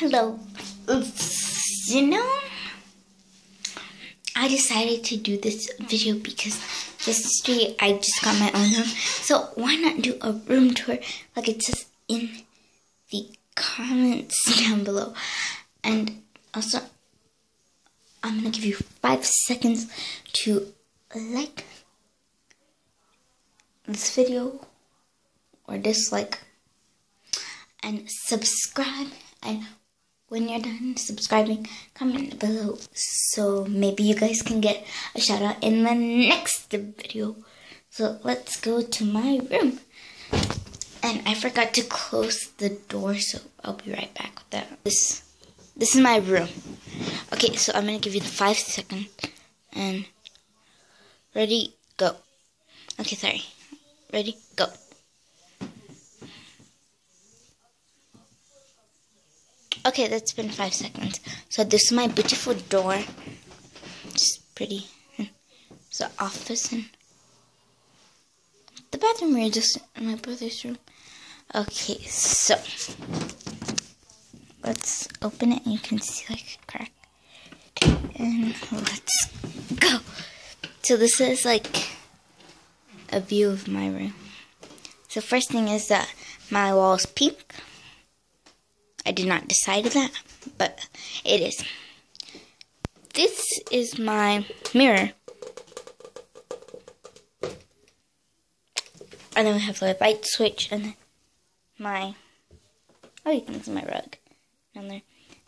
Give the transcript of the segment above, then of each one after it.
Hello. You know, I decided to do this video because yesterday I just got my own room. So why not do a room tour like it says in the comments down below. And also, I'm going to give you five seconds to like this video or dislike and subscribe and when you're done subscribing comment below. So maybe you guys can get a shout out in the next video. So let's go to my room. And I forgot to close the door so I'll be right back with that. This this is my room. Okay so I'm gonna give you the five second and ready go. Okay sorry. Ready go Okay, that's been five seconds. So this is my beautiful door. It's pretty. So office and the bathroom area just in my brother's room. Okay, so let's open it and you can see like a crack. And let's go. So this is like a view of my room. So first thing is that my wall is pink. I did not decide that, but it is. This is my mirror. And then we have the light switch and my, oh, you can see my rug down there.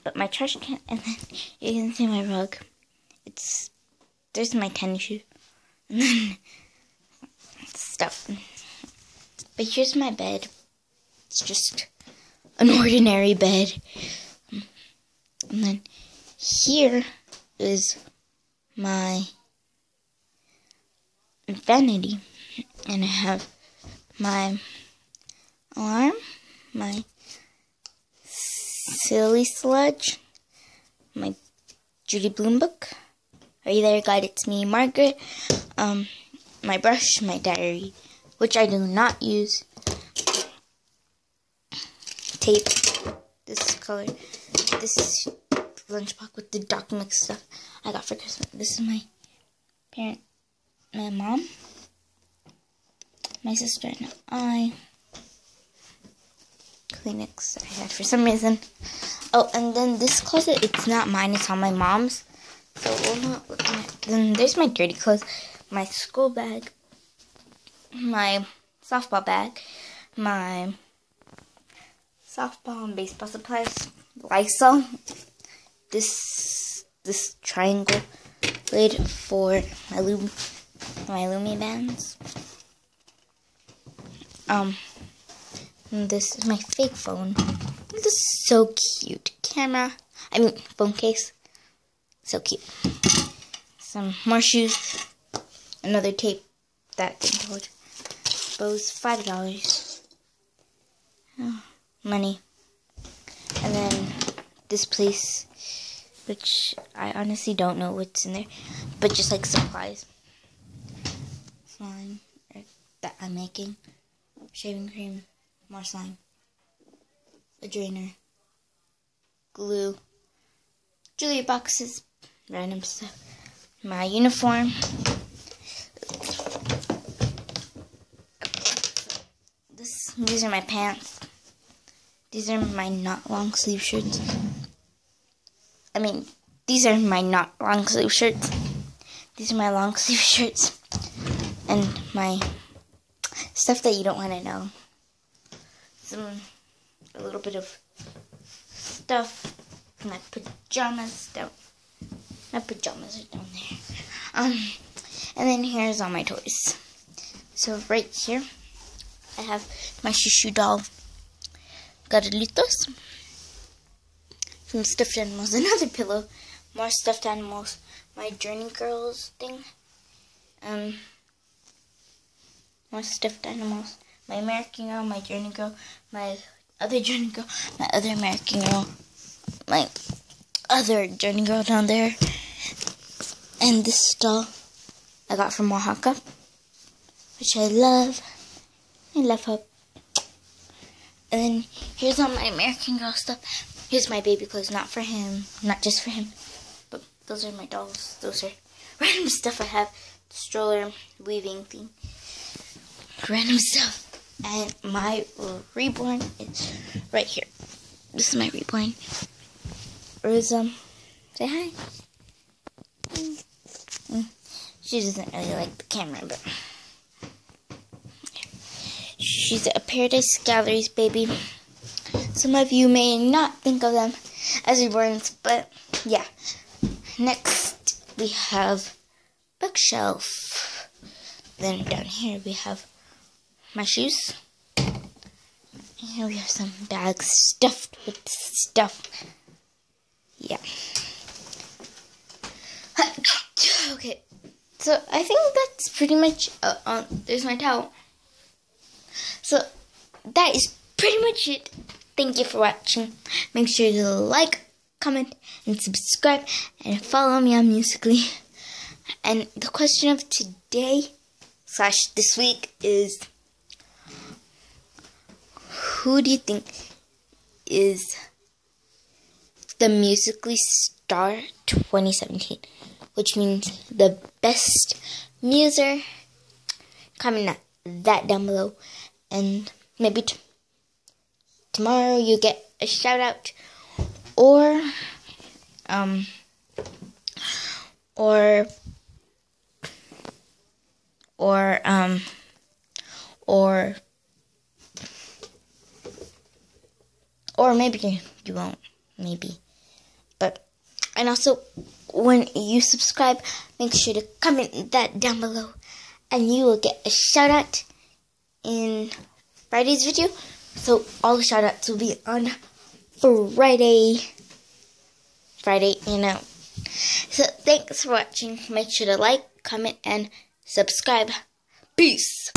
But my trash can, and then you can see my rug. It's, there's my tennis shoe. And then stuff. But here's my bed. It's just an ordinary bed. And then here is my vanity. And I have my alarm, my silly sludge, my Judy Blume book. Are you there, God? It's me, Margaret. Um, my brush, my diary, which I do not use, tape. This color. This lunchbox with the document stuff I got for Christmas. This is my parent, my mom, my sister, and I. Kleenex I had for some reason. Oh, and then this closet, it's not mine, it's on my mom's. So we'll not look at Then there's my dirty clothes, my school bag, my softball bag, my softball and baseball supplies, Lysol, this this triangle lid for my lum my Lumi bands. Um, this is my fake phone. This is so cute. Camera, I mean phone case, so cute. Some more shoes, another tape that thing told. Bows five dollars. Oh money. And then this place, which I honestly don't know what's in there, but just like supplies. Slime er, that I'm making. Shaving cream, more slime. A drainer. Glue. Jewelry boxes, random stuff. My uniform. This, these are my pants. These are my not long sleeve shirts. I mean, these are my not long sleeve shirts. These are my long sleeve shirts. And my stuff that you don't want to know. Some, a little bit of stuff. My pajamas down. My pajamas are down there. Um, and then here's all my toys. So right here, I have my shushu doll Carlitos. Some stuffed animals. Another pillow. More stuffed animals. My Journey Girls thing. Um, more stuffed animals. My American Girl, my Journey Girl, my other Journey Girl, my other American Girl, my other Journey Girl down there. And this doll I got from Oaxaca, which I love. I love her. And then here's all my American Girl stuff. Here's my baby clothes, not for him, not just for him, but those are my dolls. Those are random stuff I have. Stroller, weaving thing, random stuff. And my reborn is right here. This is my reborn. Rosa, say hi. Mm. Mm. She doesn't really like the camera, but she's a Paradise Galleries baby. Some of you may not think of them as reborns, but yeah. Next, we have bookshelf. Then down here we have my shoes. And here we have some bags stuffed with stuff. Yeah. Okay, so I think that's pretty much. Uh, there's my towel. So that is pretty much it. Thank you for watching. Make sure to like, comment, and subscribe, and follow me on Musical.ly. And the question of today slash this week is who do you think is the Musical.ly Star 2017? Which means the best muser. Comment that down below. And maybe tomorrow you get a shout out. Or, um, or or um or or maybe you won't maybe but and also when you subscribe make sure to comment that down below and you will get a shout out in Friday's video so all the shout outs will be on Friday Friday you um, know so thanks for watching make sure to like comment and subscribe. Peace.